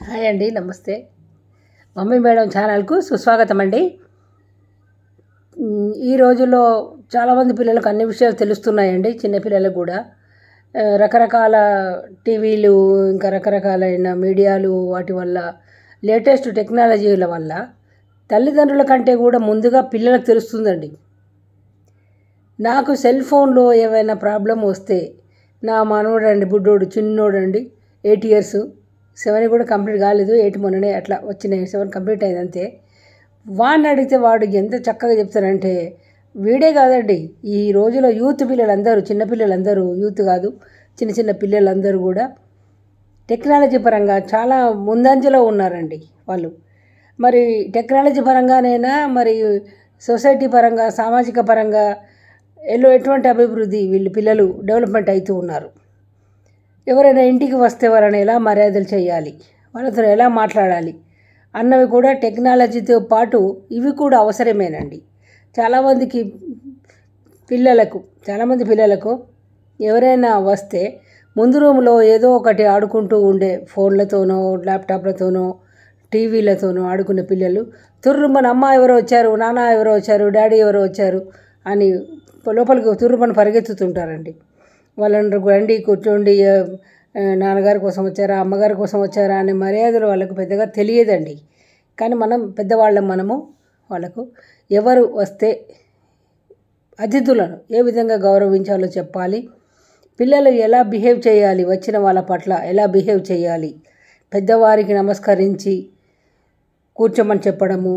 Hi అండి నమస్తే. Mummy madam ఛానల్కు సుస్వాగతం అండి ఈ రోజుల్లో చాలామంది పిల్లలకు అన్ని విషయాలు తెలుస్తున్నాయండి చిన్నపిల్లలకు కూడా. రకరకాల టీవీలు ఇంకా రకరకాలైన మీడియాలు వాటి వల్ల లేటెస్ట్ టెక్నాలజీల వల్ల తల్లిదండ్రుల కంటే కూడా ముందుగా పిల్లలకు తెలుస్తుందండి. నాకు సెల్ ఫోన్లో ఏమైనా ప్రాబ్లం వస్తే నా మనవడు బుడ్డోడు చిన్నోడండి ఎయిట్ ఇయర్స్ సెవెన్ కూడా కంప్లీట్ కాలేదు ఎయిట్ మొన్ననే అట్లా వచ్చినాయి సెవెన్ కంప్లీట్ అయింది అంతే. వాడిని అడిగితే వాడు ఎంత చక్కగా చెప్తారంటే వీడే కాదండి ఈ రోజులో యూత్ పిల్లలందరూ చిన్నపిల్లలందరూ యూత్ కాదు చిన్న చిన్న పిల్లలందరూ కూడా టెక్నాలజీ పరంగా చాలా ముందంజలో ఉన్నారండి వాళ్ళు. మరి టెక్నాలజీ పరంగానైనా మరి సొసైటీ పరంగా సామాజిక పరంగా ఎల్లో ఎటువంటి అభివృద్ధి వీళ్ళు పిల్లలు డెవలప్మెంట్ అవుతూ ఉన్నారు. ఎవరైనా ఇంటికి వస్తే వాళ్ళని ఎలా మర్యాదలు చేయాలి? వాళ్ళతో ఎలా మాట్లాడాలి? అన్నవి కూడా టెక్నాలజీతో పాటు ఇవి కూడా అవసరమేనండి. చాలామందికి పిల్లలకు చాలామంది పిల్లలకు ఎవరైనా వస్తే ముందు రూమ్లో ఏదో ఒకటి ఆడుకుంటూ ఉండే ఫోన్లతోనో ల్యాప్టాప్లతోనో టీవీలతోనో ఆడుకునే పిల్లలు తుర్రుమని అమ్మ ఎవరో వచ్చారు నాన్న ఎవరో వచ్చారు డాడీ ఎవరో వచ్చారు అని లోపలికి తుర్రుమని పరిగెత్తుతుంటారండి. వాళ్ళని రండి కూర్చోండి నాన్నగారి కోసం వచ్చారా అమ్మగారి కోసం వచ్చారా అనే మర్యాదలు వాళ్ళకు పెద్దగా తెలియదండి. కానీ మనం పెద్దవాళ్ళం మనము వాళ్ళకు ఎవరు వస్తే అతిథులను ఏ విధంగా గౌరవించాలో చెప్పాలి. పిల్లలు ఎలా బిహేవ్ చేయాలి వచ్చిన వాళ్ళ పట్ల ఎలా బిహేవ్ చేయాలి. పెద్దవారికి నమస్కరించి కూర్చోమని చెప్పడము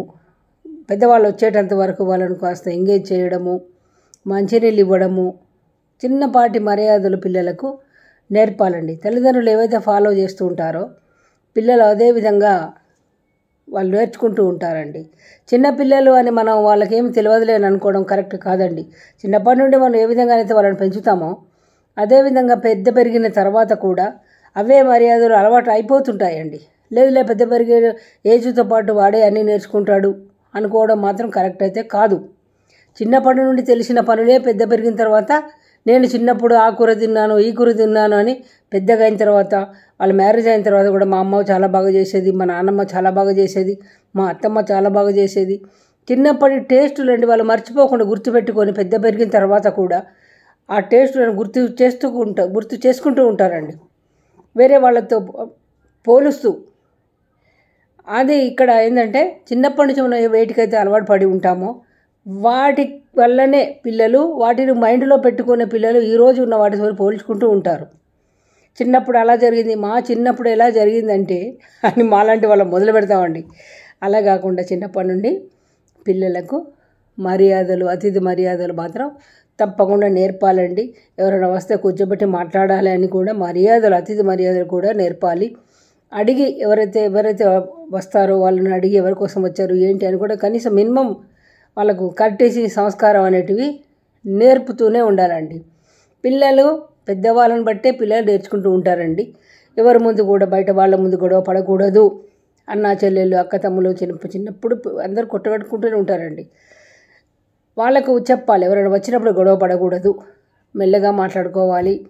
పెద్దవాళ్ళు వచ్చేటంత వరకు వాళ్ళను కాస్త ఎంగేజ్ చేయడము మంచినీళ్ళు ఇవ్వడము చిన్నపాటి మర్యాదలు పిల్లలకు నేర్పాలండి. తల్లిదండ్రులు ఏవైతే ఫాలో చేస్తూ ఉంటారో పిల్లలు అదే విధంగా వాళ్ళు నేర్చుకుంటూ ఉంటారండి. చిన్నపిల్లలు అని మనం వాళ్ళకేం తెలియదులేని అనుకోవడం కరెక్ట్ కాదండి. చిన్నప్పటి నుండి మనం ఏ విధంగా అయితే వాళ్ళని పెంచుతామో అదేవిధంగా పెద్ద పెరిగిన తర్వాత కూడా అవే మర్యాదలు అలవాటు అయిపోతుంటాయండి. లేదులే పెద్ద పెరిగే ఏజ్తో పాటు వాడే అన్నీ నేర్చుకుంటాడు అనుకోవడం మాత్రం కరెక్ట్ అయితే కాదు. చిన్నప్పటి నుండి తెలిసిన పనులే పెద్ద పెరిగిన తర్వాత నేను చిన్నప్పుడు ఆ కూర తిన్నాను ఈ కూర తిన్నాను అని పెద్దగా అయిన తర్వాత వాళ్ళ మ్యారేజ్ అయిన తర్వాత కూడా మా అమ్మ చాలా బాగా చేసేది మా నాన్నమ్మ చాలా బాగా చేసేది మా అత్తమ్మ చాలా బాగా చేసేది. చిన్నప్పటి టేస్టులండి వాళ్ళు మర్చిపోకుండా గుర్తుపెట్టుకొని పెద్ద పెరిగిన తర్వాత కూడా ఆ టేస్టులను గుర్తు చేస్తూ ఉంటా గుర్తు చేసుకుంటూ ఉంటారండి. వేరే వాళ్ళతో పోలుస్తూ. అది ఇక్కడ ఏంటంటే చిన్నప్పటి నుంచి మనం ఏ వేటికైతే అలవాటు పడి ఉంటామో వాటి వల్లనే పిల్లలు వాటిని మైండ్లో పెట్టుకునే పిల్లలు ఈరోజు ఉన్న వాటితో పోల్చుకుంటూ ఉంటారు. చిన్నప్పుడు అలా జరిగింది మా చిన్నప్పుడు ఎలా జరిగిందంటే అని మాలాంటి వాళ్ళం మొదలు పెడతామండి. అలా కాకుండా చిన్నప్పటి నుండి పిల్లలకు మర్యాదలు అతిథి మర్యాదలు మాత్రం తప్పకుండా నేర్పాలండి. ఎవరైనా వస్తే కూర్చోబెట్టి మాట్లాడాలి అని కూడా మర్యాదలు అతిథి మర్యాదలు కూడా నేర్పాలి. అడిగి ఎవరైతే ఎవరైతే వస్తారో వాళ్ళని అడిగి ఎవరి కోసం వచ్చారు ఏంటి అని కూడా కనీసం మినిమం వాళ్ళకు కట్టేసి సంస్కారం అనేటివి నేర్పుతూనే ఉండాలండి. పిల్లలు పెద్దవాళ్ళని బట్టే పిల్లలు నేర్చుకుంటూ ఉంటారండి. ఎవరి ముందు కూడా బయట వాళ్ళ ముందు గొడవ పడకూడదు. అన్న చెల్లెళ్ళు అక్క తమ్ములు చిన్న చిన్నప్పుడు అందరూ కొట్టగట్టుకుంటూనే ఉంటారండి. వాళ్ళకు చెప్పాలి ఎవరైనా వచ్చినప్పుడు గొడవ పడకూడదు. మెల్లగా మాట్లాడుకోవాలి.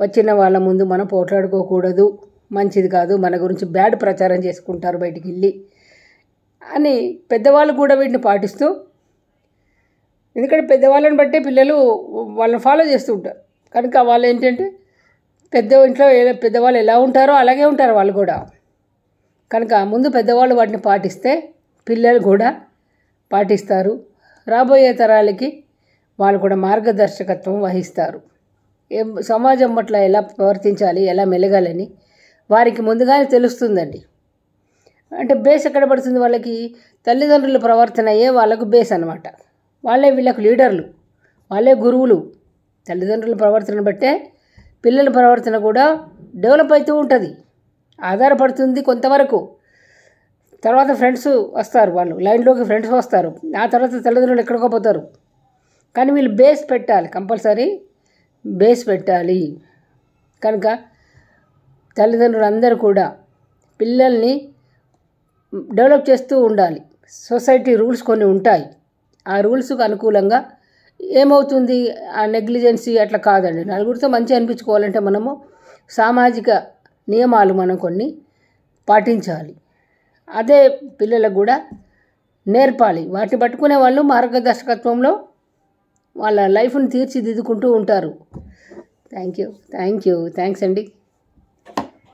వచ్చిన వాళ్ళ ముందు మనం పోట్లాడుకోకూడదు. మంచిది కాదు మన గురించి బ్యాడ్ ప్రచారం చేసుకుంటారు బయటికి వెళ్ళి అని పెద్దవాళ్ళు కూడా వీటిని పాటిస్తూ ఎందుకంటే పెద్దవాళ్ళని బట్టే పిల్లలు వాళ్ళని ఫాలో చేస్తూ ఉంటారు. కనుక వాళ్ళు ఏంటంటే పెద్ద ఇంట్లో పెద్దవాళ్ళు ఎలా ఉంటారో అలాగే ఉంటారు వాళ్ళు కూడా. కనుక ముందు పెద్దవాళ్ళు వాటిని పాటిస్తే పిల్లలు కూడా పాటిస్తారు. రాబోయే తరాలకి వాళ్ళు కూడా మార్గదర్శకత్వం వహిస్తారు. ఏం సమాజం పట్ల ఎలా ప్రవర్తించాలి ఎలా మెలగాలని వారికి ముందుగానే తెలుస్తుందండి. అంటే బేస్ ఎక్కడ పడుతుంది వాళ్ళకి? తల్లిదండ్రుల ప్రవర్తనయే వాళ్ళకు బేస్ అనమాట వాళ్ళే వీళ్ళకు లీడర్లు వాళ్ళే గురువులు. తల్లిదండ్రుల ప్రవర్తన బట్టే పిల్లల ప్రవర్తన కూడా డెవలప్ అవుతూ ఉంటుంది. ఆధారపడుతుంది కొంతవరకు. తర్వాత ఫ్రెండ్స్ వస్తారు వాళ్ళు లైన్లోకి ఫ్రెండ్స్ వస్తారు. ఆ తర్వాత తల్లిదండ్రులు ఎక్కడికో పోతారు. కానీ వీళ్ళు బేస్ పెట్టాలి కంపల్సరీ బేస్ పెట్టాలి. కనుక తల్లిదండ్రులు అందరూ కూడా పిల్లల్ని డెవలప్ చేస్తూ ఉండాలి. సొసైటీ రూల్స్ కొన్ని ఉంటాయి. ఆ రూల్స్కి అనుకూలంగా ఏమవుతుంది? ఆ నెగ్లిజెన్సీ అట్లా కాదండి. నలుగురితో మంచి అనిపించుకోవాలంటే మనము సామాజిక నియమాలు మనం కొన్ని పాటించాలి. అదే పిల్లలకు కూడా నేర్పాలి. వాటిని పట్టుకునే వాళ్ళు మార్గదర్శకత్వంలో వాళ్ళ లైఫ్ని తీర్చిదిద్దుకుంటూ ఉంటారు. Thank you. Thank you. Thanks అండి.